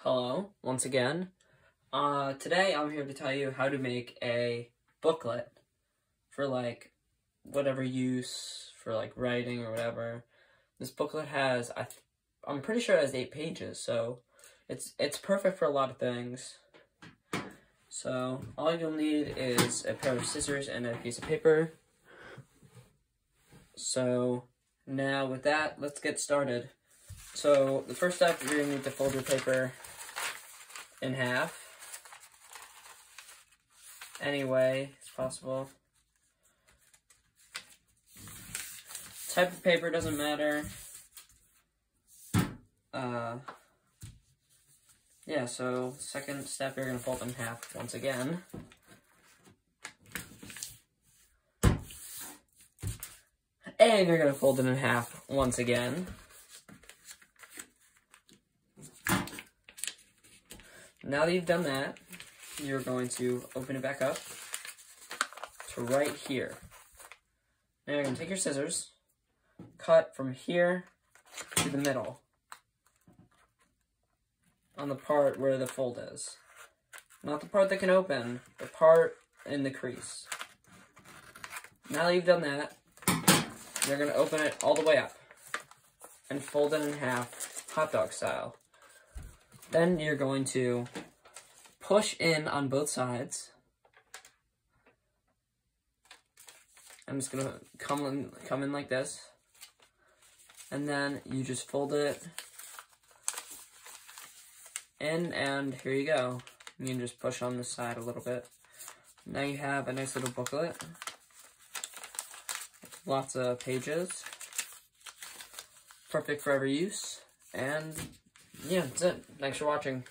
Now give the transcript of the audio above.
Hello, once again. Uh, today I'm here to tell you how to make a booklet for like whatever use for like writing or whatever. This booklet has I I'm pretty sure it has 8 pages, so it's it's perfect for a lot of things. So, all you'll need is a pair of scissors and a piece of paper. So, now with that, let's get started. So, the first step, you're to need to fold your paper in half. Any way as possible. Type of paper doesn't matter. Uh, yeah, so second step, you're going to fold in half once again. And you're going to fold it in half once again. Now that you've done that, you're going to open it back up to right here. Now you're going to take your scissors, cut from here to the middle on the part where the fold is. Not the part that can open, the part in the crease. Now that you've done that, you're going to open it all the way up and fold it in half, hot dog style. Then you're going to push in on both sides. I'm just gonna come in, come in like this. And then you just fold it in and here you go. You can just push on the side a little bit. Now you have a nice little booklet. Lots of pages. Perfect for every use. And yeah, that's it. Thanks for watching.